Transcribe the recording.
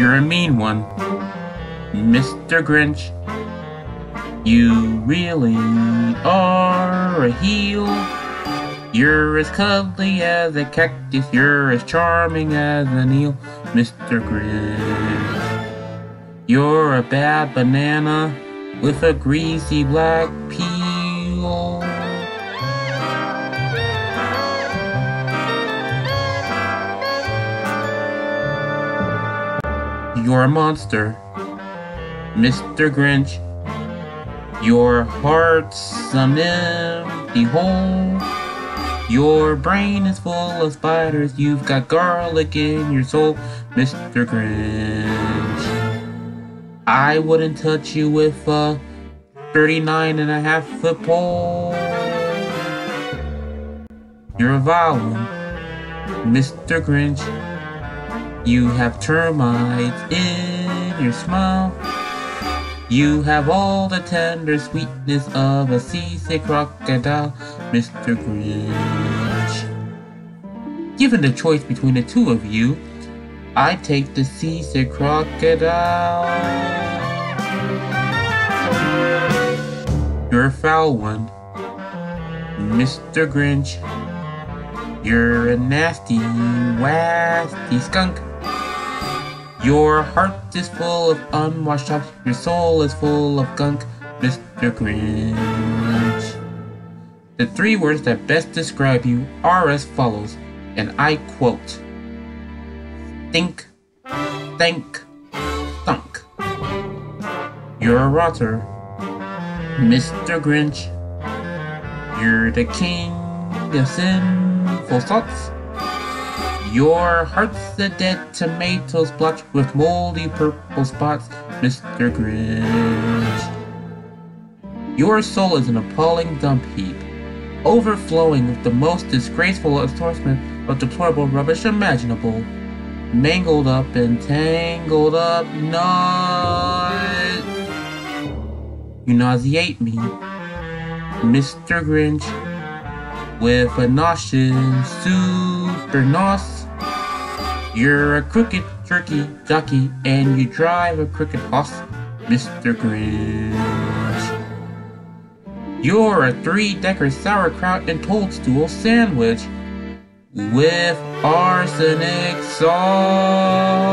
You're a mean one, Mr. Grinch. You really are a heel. You're as cuddly as a cactus, you're as charming as an eel, Mr. Grinch. You're a bad banana with a greasy black peel. You're a monster, Mr. Grinch. Your heart's an empty hole. Your brain is full of spiders. You've got garlic in your soul, Mr. Grinch. I wouldn't touch you with a 39 and a half foot pole. You're a one, Mr. Grinch. You have termites in your smile. You have all the tender sweetness of a seasick crocodile, Mr. Grinch. Given the choice between the two of you, I take the seasick crocodile. You're a foul one, Mr. Grinch. You're a nasty, wasty skunk. Your heart is full of unwashed chops. Your soul is full of gunk, Mr. Grinch. The three words that best describe you are as follows, and I quote Think, think, thunk. You're a rotter, Mr. Grinch. You're the king of sinful thoughts. Your heart's a dead tomato splotch with moldy purple spots, Mr. Grinch. Your soul is an appalling dump heap, overflowing with the most disgraceful assortment of deplorable rubbish imaginable. Mangled up and tangled up nuts. You nauseate me, Mr. Grinch, with a nauseous super nos. You're a crooked turkey ducky, and you drive a crooked bus, Mr. Grinch. You're a three-decker sauerkraut and toadstool sandwich with arsenic sauce.